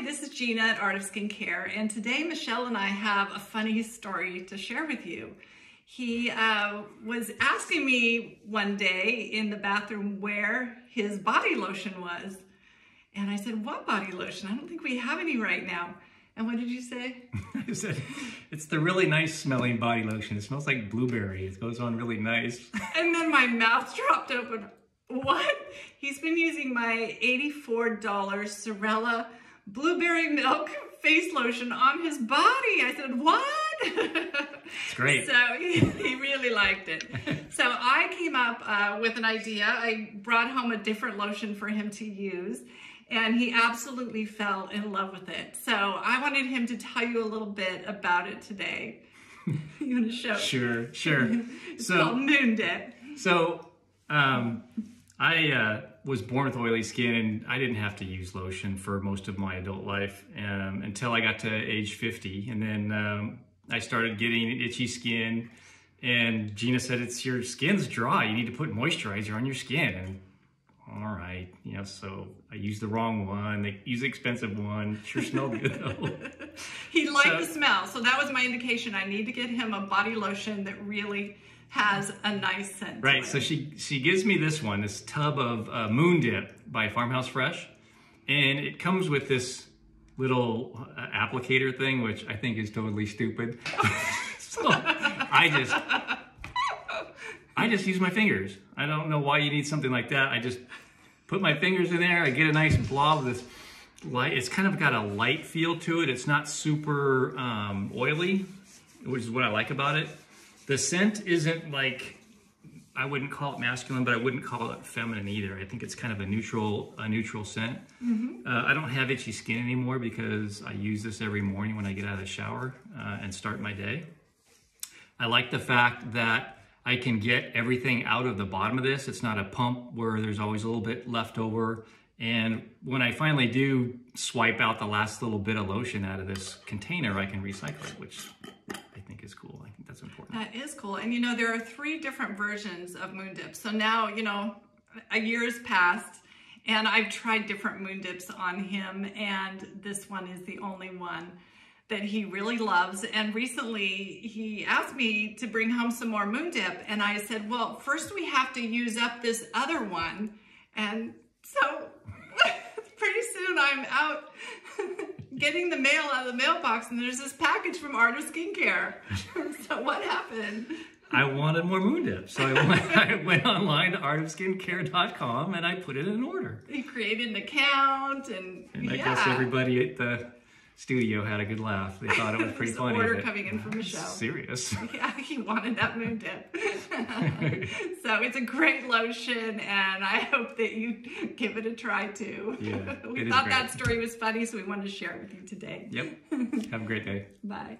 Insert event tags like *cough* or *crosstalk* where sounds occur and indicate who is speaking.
Speaker 1: Hi, this is Gina at Art of Skincare, and today Michel and I have a funny story to share with you. He uh, was asking me one day in the bathroom where his body lotion was. And I said, what body lotion? I don't think we have any right now. And what did you say? *laughs*
Speaker 2: I said, it's the really nice smelling body lotion. It smells like blueberry. It goes on really nice. *laughs*
Speaker 1: and then my mouth dropped open. What? He's been using my $84 Sorella blueberry milk face lotion on his body. I said, what?
Speaker 2: It's great.
Speaker 1: so *laughs* he, he, really liked it. *laughs* So I came up uh, with an idea. I brought home a different lotion for him to use and he absolutely fell in love with it. So I wanted him to tell you a little bit about it today. *laughs* you want to show?
Speaker 2: Sure, sure.
Speaker 1: it's so, called Moon Dip.
Speaker 2: So um, I uh, was born with oily skin and I didn't have to use lotion for most of my adult life um, until I got to age 50. And then um, I started getting itchy skin and Gina said, it's your skin's dry. You need to put moisturizer on your skin. And all right, you know, so I used the wrong one. They use the expensive one. Sure smelled good though. *laughs*
Speaker 1: he liked so, the smell. So that was my indication. I need to get him a body lotion that really has a nice scent.
Speaker 2: Right. So she she gives me this one, this tub of uh, Moon Dip by Farmhouse Fresh, and it comes with this little uh, applicator thing, which I think is totally stupid. *laughs* so I just I just use my fingers. I don't know why you need something like that. I just put my fingers in there. I get a nice blob of this light. It's kind of got a light feel to it. It's not super um, oily, which is what I like about it. The scent isn't like, I wouldn't call it masculine, but I wouldn't call it feminine either. I think it's kind of a neutral, a neutral scent. Mm -hmm. uh, I don't have itchy skin anymore because I use this every morning when I get out of the shower uh, and start my day. I like the fact that I can get everything out of the bottom of this. It's not a pump where there's always a little bit left over. And when I finally do swipe out the last little bit of lotion out of this container, I can recycle it, which I think is cool. I think that's important.
Speaker 1: That is cool. And you know, there are three different versions of Moon Dip. So now, you know, a year has passed and I've tried different Moon Dips on him and this one is the only one that he really loves. And recently he asked me to bring home some more Moon Dip. And I said, well, first we have to use up this other one. And so *laughs* pretty soon I'm out *laughs* getting the mail out of the mailbox and there's this package from Art of Skincare. *laughs* so what happened?
Speaker 2: I wanted more moon dip. So I went, *laughs* I went online to artofskincare.com and I put it in an order.
Speaker 1: You created an account and,
Speaker 2: and I
Speaker 1: yeah.
Speaker 2: guess everybody at the studio had a good laugh. They thought it was *laughs* pretty funny.
Speaker 1: order coming in from Michel.
Speaker 2: Serious.
Speaker 1: Yeah, he wanted that moon dip. *laughs* so it's a great lotion, and I hope that you give it a try too.
Speaker 2: Yeah, *laughs*
Speaker 1: we thought that story was funny, so we wanted to share it with you today.
Speaker 2: Yep. *laughs* Have a great day.
Speaker 1: Bye.